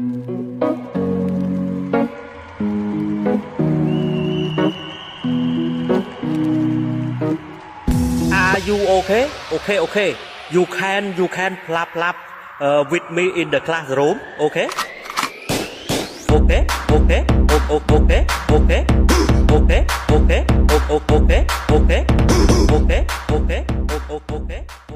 Are you okay? Okay, okay. You can, you can plap plap uh, with me in the classroom. Okay. Okay, okay, okay, okay, okay, okay, okay, okay, okay, okay, okay, okay, okay.